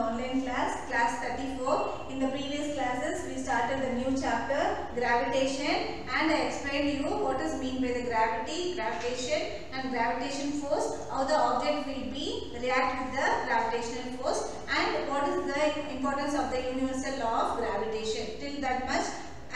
online class, class 34. In the previous classes, we started the new chapter, gravitation, and I explained you what is mean by the gravity, gravitation, and gravitation force, how the object will be react with the gravitational force, and what is the importance of the universal law of gravitation. Till that much,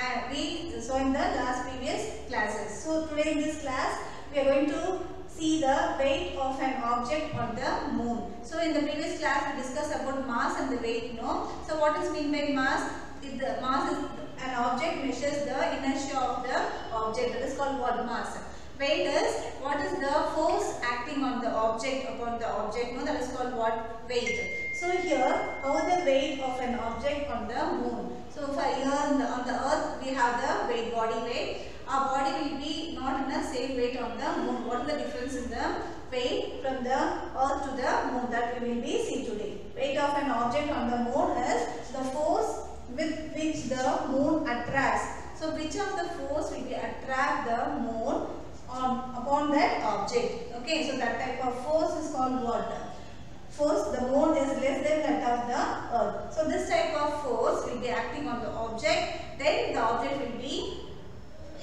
uh, we saw in the last previous classes. So today in this class, we are going to see the weight of an object on the moon. So in the previous class we discussed about mass and the weight, no? So what is mean by mass? If the mass is an object measures the inertia of the object. That is called what mass. Weight is what is the force acting on the object upon the object. No, that is called what weight. So here, how the weight of an object on the moon. So for here on the, on the earth, we have the weight, body weight our body will be not in the same weight on the moon. What is the difference weight from the earth to the moon that we will be see today. Weight of an object on the moon is the force with which the moon attracts. So which of the force will be attract the moon on upon that object. Okay, so that type of force is called what? Force the moon is less than that of the earth. So this type of force will be acting on the object. Then the object will be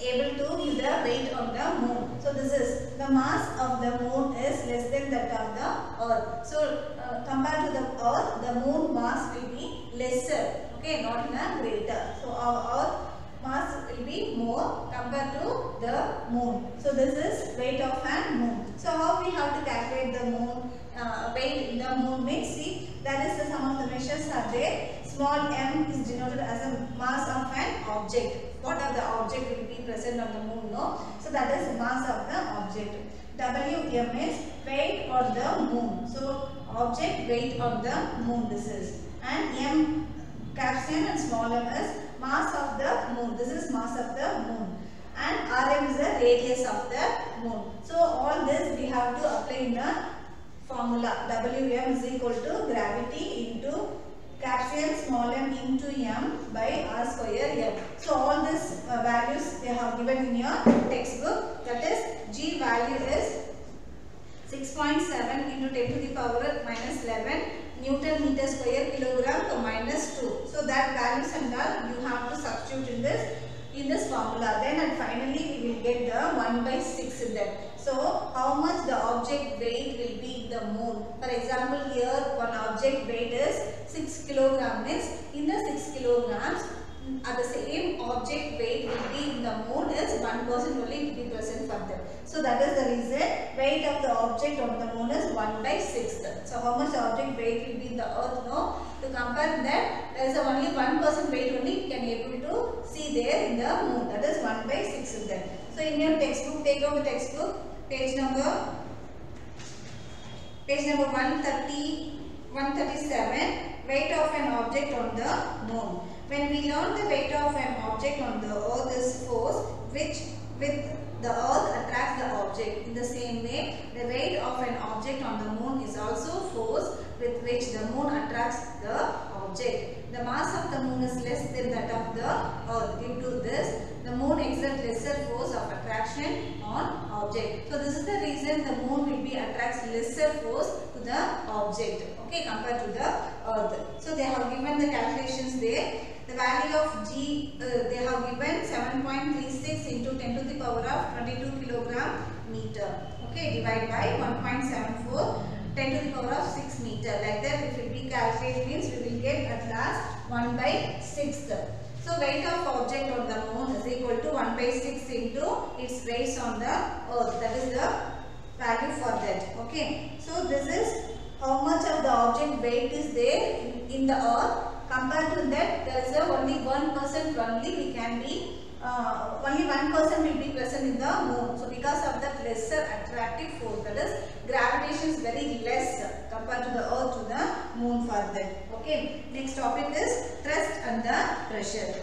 able to give the weight of the moon. So this is the mass of the moon is less than that of the earth. So uh, compared to the earth, the moon mass will be lesser. Okay, not in a greater. So our earth mass will be more compared to the moon. So this is weight of an moon. So how we have to calculate the moon uh, weight in the moon means see that is the some of the measures are there. Small m is denoted as a mass of an object. What are the object will be present on the moon no? So that is mass of the object. Wm is weight on the moon. So object weight on the moon this is. And m capsule and small m is mass of the moon. This is mass of the moon. And rm is the radius of the moon. So all this we have to apply in the formula. Wm is equal to gravity capsule small m into m by r square m. So all these uh, values they have given in your textbook. That is g value is 6.7 into 10 to the power minus 11 Newton meter square kilogram to minus 2. So that values and all you have to substitute in this in this formula. Then and finally we will get the 1 by 6 in that. So, how much the object weight will be in the moon. For example, here one object weight is 6 kilogram means in the 6 kilograms at the same object weight will be in the moon is 1 percent only will be present for them. So, that is the reason weight of the object on the moon is 1 by 6. So, how much object weight will be in the earth? No. To compare that, there is only 1 percent weight only you can able to see there in the moon. That is 1 by 6 is there. So, in your textbook, take out the textbook page number page number 130 137 weight of an object on the moon. When we learn the weight of an object on the earth is force which with the earth attracts the object. In the same way the weight of an object on the moon is also force with which the moon attracts the object. The mass of the moon is less than that of the earth due to this the moon exerts lesser force of attraction on object. So this is the reason the moon will be attracts lesser force to the object okay compared to the earth. So they have given the calculations there. The value of G uh, they have given 7.36 into 10 to the power of 22 kilogram meter. Okay divided by 1.74 10 to the power of 6 meter. Like that if it be calculated means we will get at last 1 by 6th. So weight of object on the moon is equal to 1 by 6 into its weight on the earth. That is the value for that. Okay. So this is how much of the object weight is there in, the earth. Compared to that there is only 1% only we can be uh, only 1% person will be present in the moon. So because of that lesser attractive force that is gravitation is very less compared to the earth to the moon for that. Okay. Next topic is thrust and the pressure.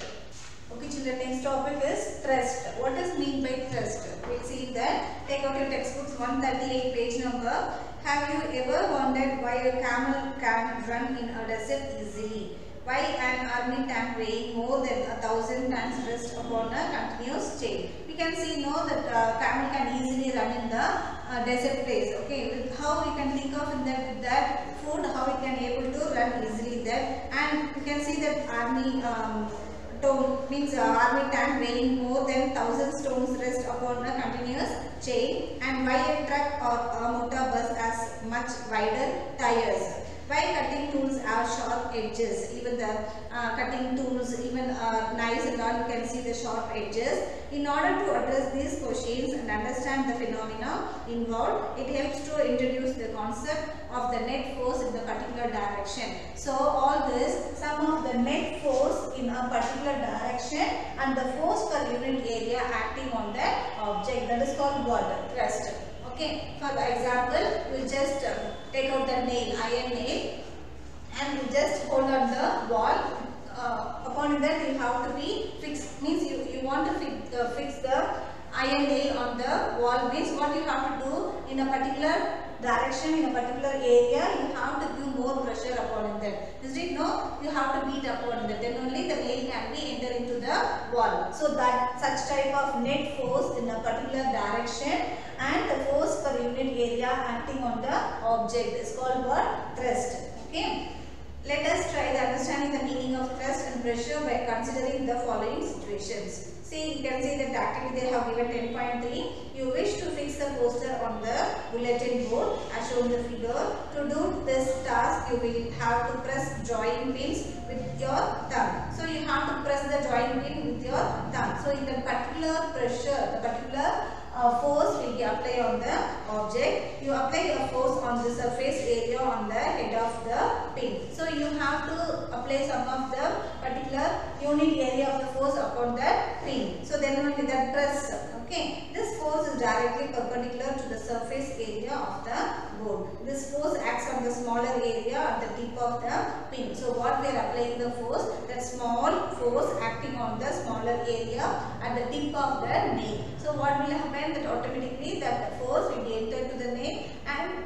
Okay children, next topic is thrust. What is mean by thrust? We'll see that. Take out your textbooks 138 page number. Have you ever wondered why a camel can run in a desert easily? Why an army tank weighing more than a thousand tons rests upon a continuous chain? We can see no that uh, camel can easily run in the uh, desert place. Okay, with how we can think of in that that food, how it can able to run easily there, and you can see that army um, tone means uh, army tank weighing more than 1000 stones rest upon a continuous chain and why a truck or a motor bus has much wider tires. Why cutting tools have sharp edges, even the uh, cutting tools, even uh, knives and all, you can see the sharp edges. In order to address these questions and understand the phenomena involved, it helps to introduce the concept of the net force in the particular direction. So all this, some of the net force in a particular direction and the force per unit area acting on the object that is called what? Thrust. Okay, for example, we'll just uh, take out the nail, iron nail and you just hold on the wall. Uh, upon that you have to be fixed, means you, you want to fix, uh, fix the iron nail on the wall means what you have to do in a particular direction in a particular area you have to give more pressure upon that is it no you have to beat upon that then only the nail can be enter into the wall so that such type of net force in a particular direction and the force per unit area acting on the object called thrust okay let us try the understanding the meaning of thrust and pressure by considering the following situations See, you can see that activity they have given 10.3. You wish to fix the poster on the bulletin board as shown in the figure. To do this task, you will have to press join pins with your thumb. So, you have to press the join pin with your thumb. So, in the particular pressure, the particular uh, force will be applied on the object. You apply a force on the surface area on the head of the pin. So you have to apply some of the particular unit area of the force upon the pin. So then only the press. Okay. This force is perpendicular to the surface area of the board. This force acts on the smaller area at the tip of the pin. So what we are applying the force? That small force acting on the smaller area at the tip of the nail. So what will happen? That automatically that force will be entered to the nail and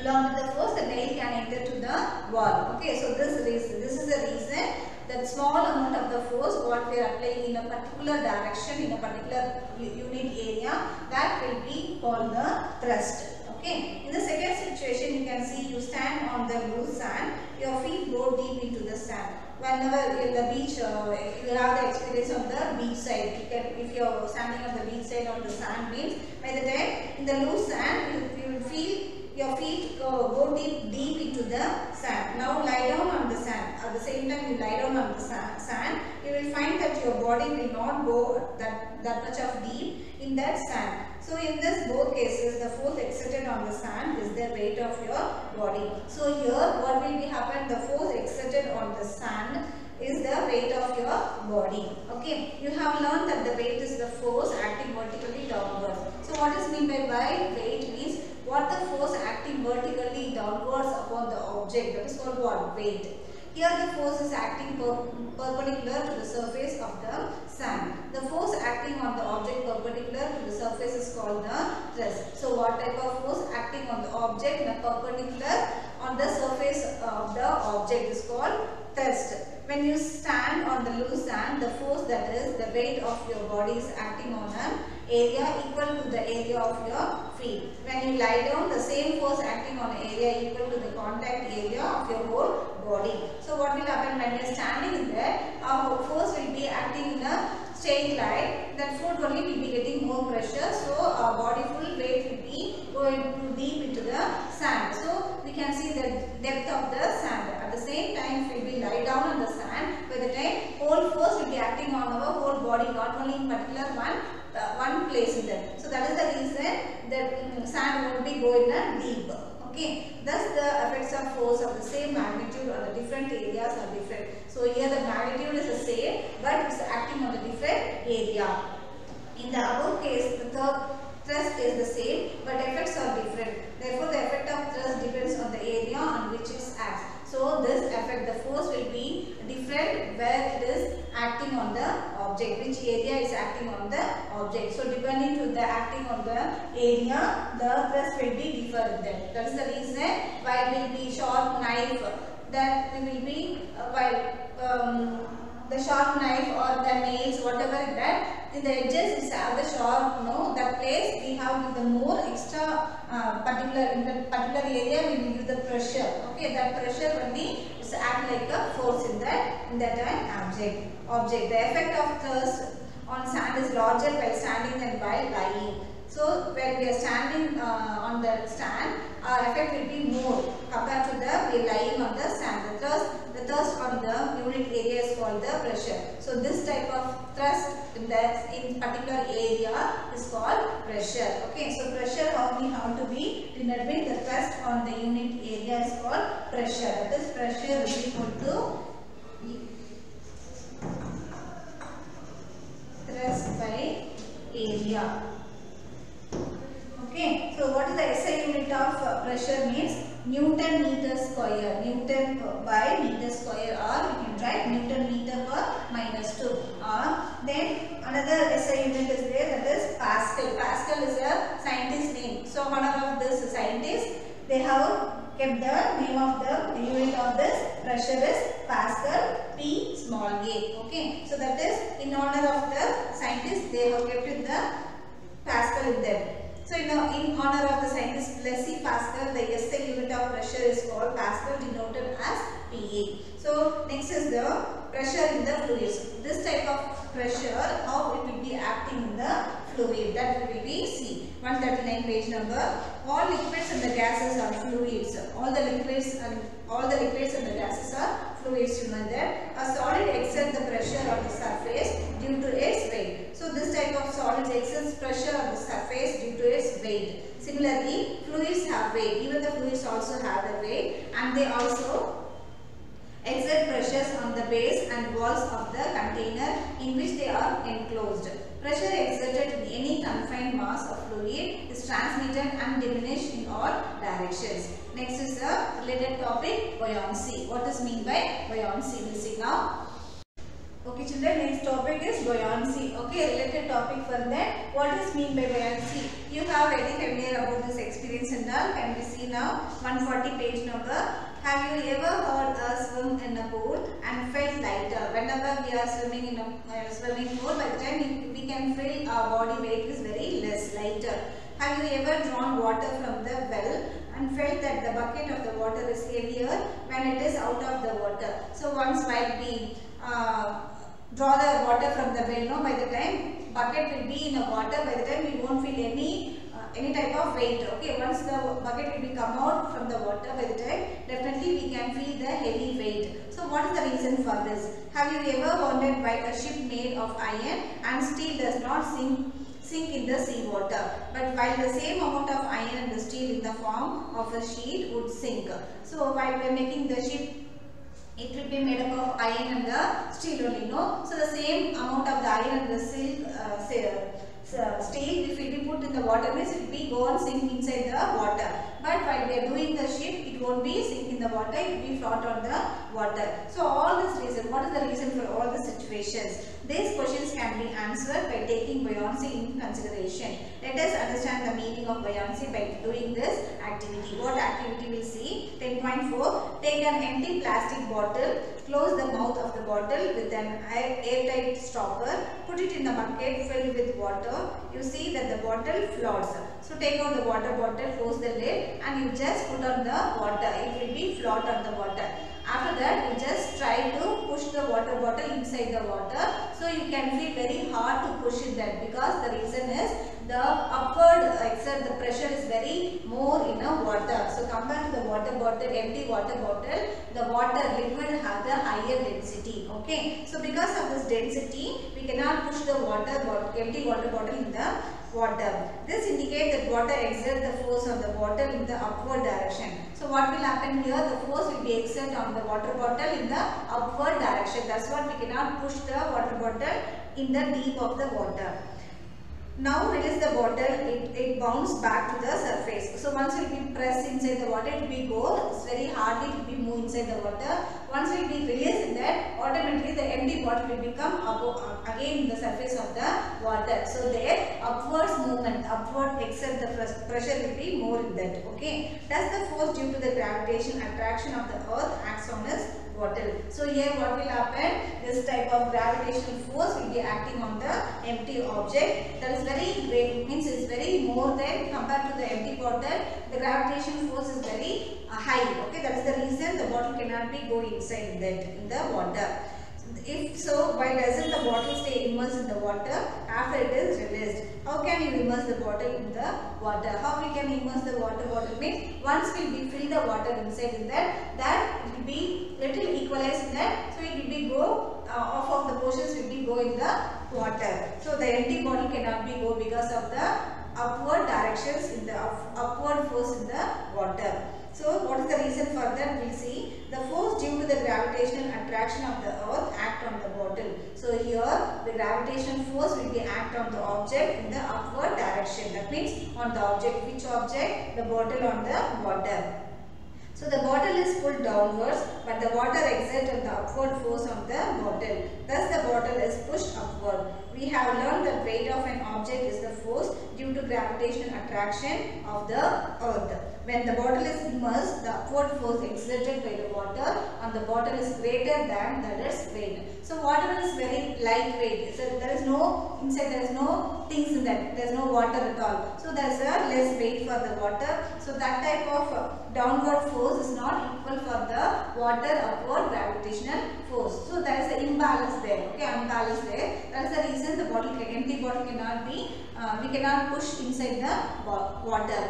along with the force the nail can enter to the wall. Okay, so this reason, this is the reason that small amount the force what we are applying in a particular direction in a particular unit area that will be called the thrust. Okay, in the second situation you can see you stand on the loose sand, your feet go deep into the sand whenever in the beach, uh, you have the experience on the beach side. You can, if you are standing on the beach side on the sand beach, by the time in the loose sand, you, you will feel your feet uh, go deep, deep into the sand. Now lie down on the sand. At the same time you lie down on the sand, you will find that your body will not go that, that much of deep in that sand. So in this both cases, the force exerted on the sand is the weight of your body. So here what will be happen? The force exerted on the sand is the weight of your body. Okay, you have learned that the weight is the force acting vertically downwards. So what is mean by by weight means what the force acting vertically downwards upon the object that is called what weight. Here the force is acting per perpendicular to the surface of the sand. The force acting on the object perpendicular to the surface is called the thrust. So what type of force acting on the object in a perpendicular on the surface of the object is called thrust. When you stand on the loose sand, the force that is the weight of your body is acting on an area equal to the area of your feet. When you lie down, the same force acting on an area equal to the contact area of your whole body. So what will happen when you are standing in there, our force will be acting in a straight line. That foot only will be getting more pressure. So our body full weight will be going deep into the sand. So we can see the depth of the sand. At the same time, if we lie down on the sand, by the time whole force will be acting on our whole body, not only in particular one uh, one place in that. So that is the reason that mm, sand won't be going uh, deep. Okay. Thus the effects of force of the same magnitude different areas are different. So here the magnitude is the same but it's acting on a different area. In the above case, the thrust is the same but effects are different. Therefore, the effect of thrust depends on the area on which it acts. So, this effect, the force will be different where it is acting on the object, which area is acting on the object. So, depending to the acting on the area, the thrust will be different. That is the reason why it will be sharp knife, that it will be uh, while um, the sharp knife or the nails, whatever that, in the edges is the sharp, no, that place we have the more extra uh, particular, in the particular area we will give the pressure, okay, that pressure only is act like like a force in that in that an object. Object. The effect of thrust on sand is larger by standing than by lying. So when we are standing uh, on the stand, our effect will be more compared to the lying on the sand. The thrust, the thrust on the unit area is called the pressure. So this type of thrust in the in particular area is called pressure. Okay, so pressure how we have to be denoted the thrust on the unit area is called pressure. That is pressure is equal to thrust by area. Okay, so what is the SI unit of uh, pressure means? Newton meter square, Newton by meter square or we can write Newton meter per minus 2 or then another SI unit is there that is Pascal. Pascal is a scientist name. So honor of this scientist they have kept the name of the, the unit of this pressure is Pascal P small a. Okay, so that is in honor of the scientist they have kept in the Pascal in them. So in, in honor of the scientist Blaise Pascal, the SI unit of pressure is called Pascal denoted as PA. So next is the pressure in the fluids. This type of pressure, how it will be acting in the fluid. That will be C. 139 page number. All liquids and the gases are fluids. All the liquids and all the liquids and the gases are fluids. Know that a solid exerts the pressure on the surface due to its weight. So this type of solids exerts pressure on the surface due to its weight. Similarly, fluids have weight. Even the fluids also have the weight they also exert pressures on the base and walls of the container in which they are enclosed. Pressure exerted in any confined mass of fluid is transmitted and diminished in all directions. Next is a related topic buoyancy. What is mean by buoyancy? We'll see now. Okay children, next topic is buoyancy. Okay, related topic for that. What is mean by buoyancy? You have very familiar about this experience and all. Can we see now? 140 page number. Have you ever heard us swim in a pool and felt lighter? Whenever we are swimming in a uh, swimming pool, by the time we, can feel our body weight is very less, lighter. Have you ever drawn water from the well and felt that the bucket of the water is heavier when it is out of the water? So once while we uh, draw the water from the well, no, by the time bucket will be in the water, by the time we won't feel any uh, any type of weight. Okay, once the bucket will be come out from the water, by the time definitely we can feel the heavy weight. So what is the reason for this? Have you ever wondered why a ship made of iron and steel does not sink sink in the sea water. But while the same amount of iron and steel in the form of a sheet would sink. So while we are making the ship it will be made up of iron and the steel? So the same amount of the iron and the steel, uh, uh, steel if it be put in the water means it will be go and sink inside the water. But while we are doing the ship, it won't be sink in the water, it will be float on the water. So all this reason, what is the reason for all the situations? These questions can be answered by taking buoyancy in consideration. Let us understand the meaning of buoyancy by doing this activity. What activity we'll see? 10.4. Take an empty plastic bottle, close the mouth of the bottle with an air- airtight stopper, put it in a bucket filled with water. You see that the bottle floats. So take out the water bottle, close the lid and you just put on the water. It will be float on the water. After that, you just try to push the water bottle inside the water. So you can feel very hard to push it that because the reason is the upward exert the pressure is very more in a water. So compared to the water bottle, empty bottle, the water liquid have the higher density. Okay. So because of this density, we cannot push the water bottle, empty water bottle in the water. This indicates that water exerts the force of the bottle in the upward direction. So what will happen here? The force will be exerted on the water bottle in the upward direction. That's what we cannot push the water bottle in the deep of the water. Now release the bottle, it, it bounce back to the surface. So once it will be pressed inside the water, it will be go, it's very hardly it will be move inside the water. Once it will be released that, automatically the empty bottle will become above, uh, again the surface of the water. So there upwards movement, upward exert the pressure will be more in that. Okay. Does the force due to the gravitation attraction of the earth acts on this bottle. So here what will happen? This type of gravitational force will be acting on the empty object. That is very great, means it's very more than compared to the empty bottle. The gravitational force is very uh, high. Okay, that is the reason the bottle cannot be go inside that in the water. If so, why doesn't the bottle stay immersed in the water after it is released? How can you immerse the bottle in the water? How we can immerse the water bottle means once we fill the water inside in that, that will be little in that. So it will be go uh, off of the portions will be go in the water. So the empty bottle cannot be go because of the upward directions in the up, upward force in the water. So what is the reason for that? We'll see. The force due to the gravitational attraction of the earth act on the bottle. So here the gravitational force will be act on the object in the upward direction. That means on the object. Which object? The bottle on the water. So the bottle is pulled downwards but the water exerts on the upward force of the bottle. Thus the bottle is pushed upward. We have learned that weight of an object is the force due to gravitational attraction of the earth. When the bottle is immersed, the upward force exerted by the water on the bottle is greater than that its weight. So water is very lightweight. So there is no inside there is no things in that. There is no water at all. So there is a less weight for the water. So that type of downward force is not equal for the water upward gravitational force. So there is an imbalance there. Okay, imbalance there. That is the reason the bottle empty bottle cannot be uh, we cannot push inside the water.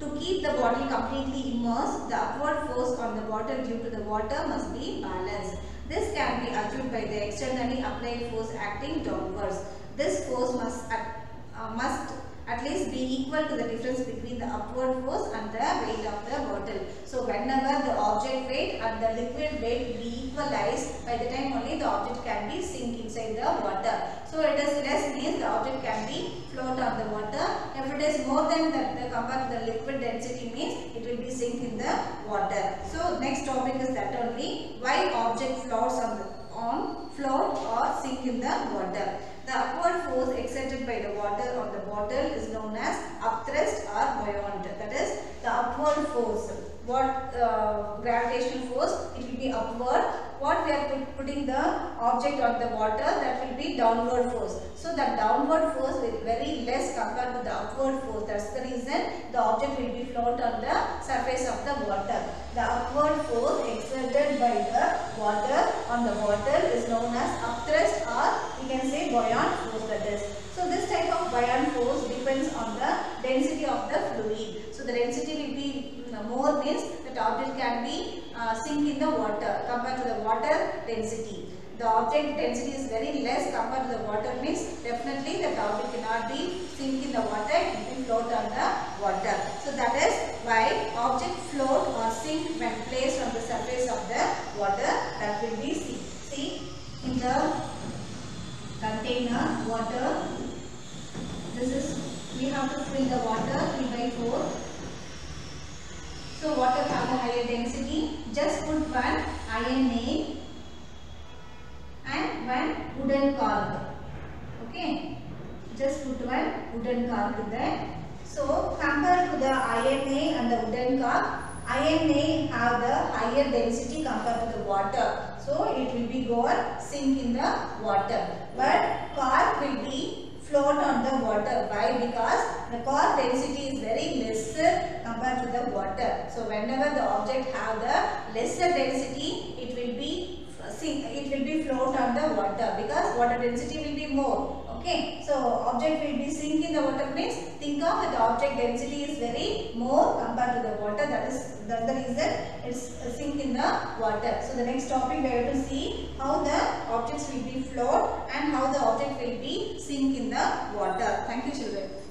To keep the bottle completely immersed, the upward force on the bottle due to the water must be balanced. This can be achieved by the externally applied force acting downwards. This force must, uh, must at least be equal to the difference between the upward force and the weight of the bottle. So whenever the object weight and the liquid weight be equalized, by the time only the object can be sink inside the water. So it is less means the object can be float on the water. If it is more than the, the compared to the liquid density means it will be sink in the water. So next topic is that only why object floats on the on float or sink in the water. The upward force exerted by the water on the bottle is known as upthrust or buoyant. That is the upward force. What uh, gravitational force? It will be upward. What we are put, putting the object on the water that will be downward force. So the downward force will very less compared to the upward force. That's the reason the object will be float on the surface of the water. The upward force exerted by the water on the bottle is known as upthrust or buoyant force that is. So this type of buoyant force depends on the density of the fluid. So the density will be more means the object can be uh, sink in the water compared to the water density. The object density is very less compared to the water means definitely the object cannot be sink in the water, it will float on the water. So that is why object float or sink when placed on the surface of the water that will be seen. See in the container water. This is we have to fill the water 3 by 4 so water have the higher density. Just put one iron nail and one wooden cork okay? Just put one wooden cork there. So compared to the iron nail and the wooden cork iron nail have the higher density compared to the water so it will be go sink in the water but cork will be float on the water. Why? Because the cork density is very lesser compared to the water. So whenever the object have the lesser density, it will be sink, it will be float on the water because water density will be more. Okay, so object will be sink in the water means think of the object density is very more compared to the water. That is that's the reason it's sink in the water. So the next topic we have to see how the objects will be float and how the object will be sink in the water. Thank you children.